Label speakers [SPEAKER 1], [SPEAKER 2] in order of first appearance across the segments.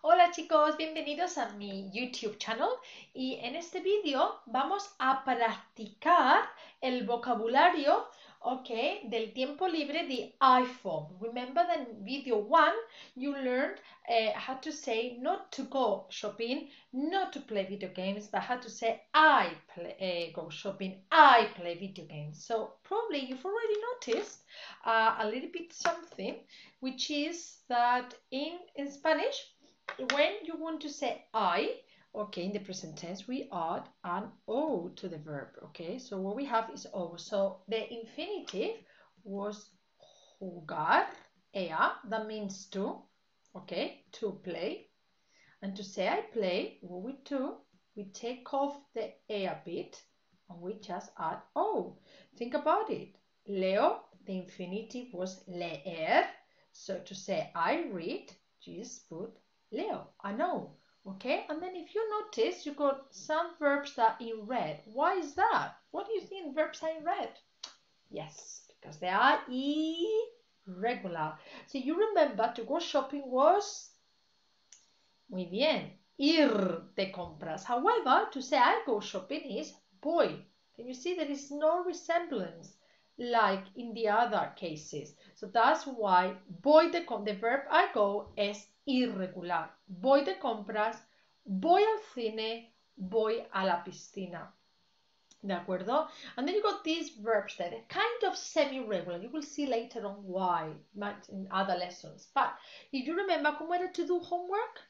[SPEAKER 1] Hola chicos, bienvenidos a mi YouTube channel y en este vídeo vamos a practicar el vocabulario okay, del tiempo libre de iPhone. Remember that in video one you learned uh, how to say not to go shopping, not to play video games, but how to say I play, uh, go shopping, I play video games. So probably you've already noticed uh, a little bit something, which is that in, in Spanish when you want to say I, okay, in the present tense, we add an O to the verb, okay? So what we have is O. So the infinitive was jugar, ea, that means to, okay, to play. And to say I play, what we do, we take off the ea bit and we just add O. Think about it. Leo, the infinitive was leer. So to say I read, just put Leo, I know. Okay, and then if you notice, you got some verbs that are in red. Why is that? What do you think verbs are in red? Yes, because they are irregular. So you remember to go shopping was muy bien, ir de compras. However, to say I go shopping is voy. Can you see there is no resemblance like in the other cases? So that's why voy de the verb I go is irregular. Voy de compras, voy al cine, voy a la piscina. ¿De acuerdo? And then you got these verbs that are kind of semi-regular. You will see later on why in other lessons. But if you remember, ¿cómo era to do homework?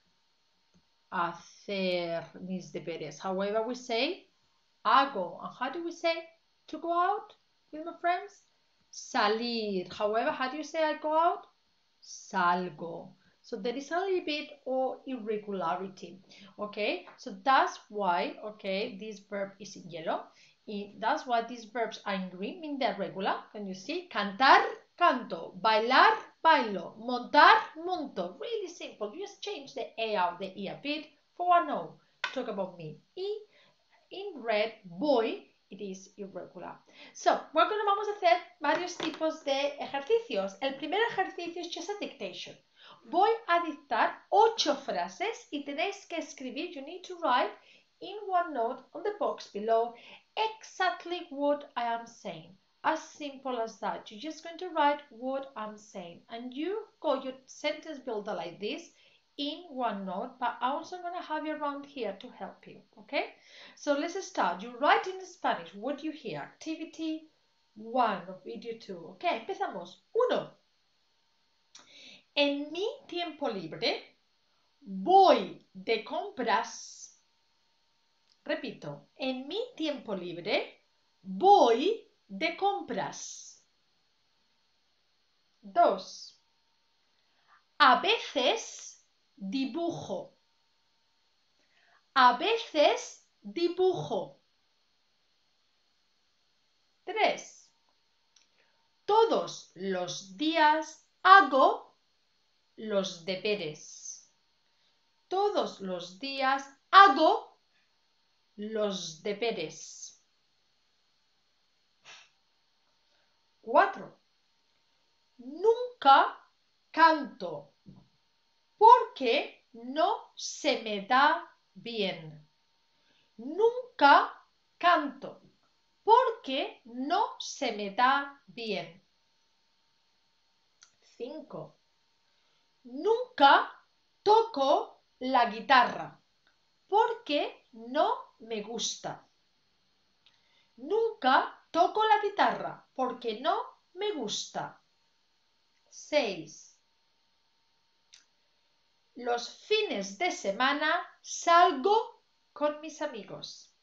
[SPEAKER 1] Hacer mis deberes. However, we say hago. And how do we say to go out with my friends? Salir. However, how do you say I go out? Salgo. So there is a little bit of irregularity, okay? So that's why, okay, this verb is in yellow. And that's why these verbs are in green, mean they're regular. Can you see? Cantar, canto. Bailar, bailo. Montar, monto. Really simple. You just change the A out the E a bit for a no. Oh. Talk about me. Y in red, boy, it is irregular. So, we're going to vamos a hacer varios tipos de ejercicios. El primer ejercicio es just a dictation. Voy a dictar ocho frases y tenéis que escribir, you need to write in one note on the box below exactly what I am saying. As simple as that. You're just going to write what I'm saying. And you go your sentence builder like this in OneNote, but I'm also going to have you around here to help you, okay? So let's start. You write in Spanish what you hear. Activity 1 of video 2. Okay, empezamos. Uno. En mi tiempo libre voy de compras. Repito, en mi tiempo libre voy de compras. Dos. A veces dibujo. A veces dibujo. Tres. Todos los días hago los deberes. Todos los días hago los deberes. Cuatro. Nunca canto porque no se me da bien. Nunca canto porque no se me da bien. Cinco. Nunca toco la guitarra porque no me gusta. Nunca toco la guitarra porque no me gusta. 6. Los fines de semana salgo con mis amigos.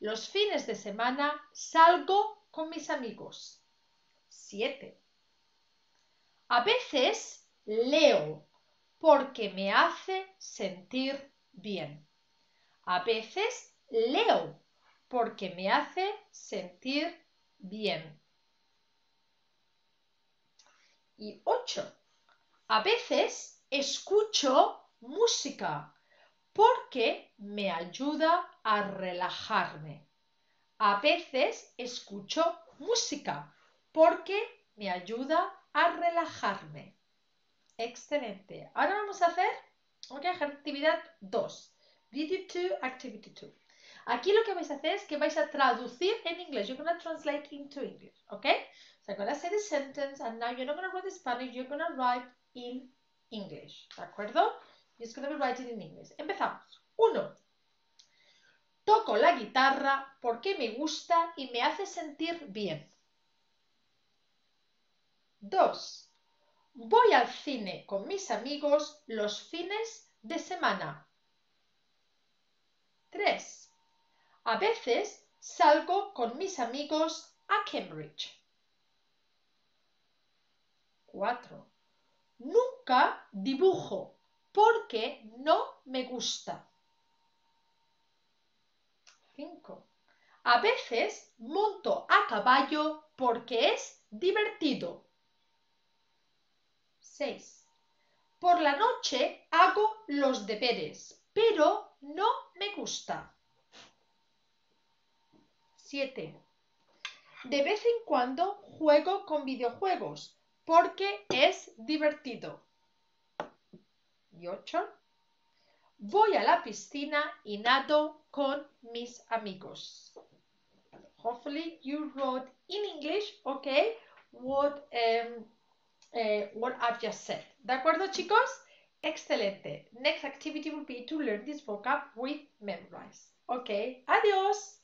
[SPEAKER 1] Los fines de semana salgo con mis amigos. 7. A veces leo porque me hace sentir bien. A veces leo porque me hace sentir bien. Y ocho. A veces escucho música porque me ayuda a relajarme. A veces escucho música porque me ayuda a relajarme. Excelente. Ahora vamos a hacer Ok, actividad 2. Video 2, activity 2. Aquí lo que vais a hacer es que vais a traducir en inglés. You're going to translate into English, okay? So I'm going to say the sentence and now you're not going to write in Spanish, you're going to write in English, ¿de acuerdo? You're going to be writing in English. Empezamos. Uno. Toco la guitarra porque me gusta y me hace sentir bien. Dos. Voy al cine con mis amigos los fines de semana. 3. A veces salgo con mis amigos a Cambridge. 4. Nunca dibujo porque no me gusta. 5. A veces monto a caballo porque es divertido. 6. Por la noche hago los deberes, pero no me gusta. 7. De vez en cuando juego con videojuegos porque es divertido. Y 8. Voy a la piscina y nado con mis amigos. Hopefully you wrote in English, okay, what um, uh, what I've just said. ¿De acuerdo, chicos? Excelente. Next activity will be to learn this vocab with memorize. Okay, adiós.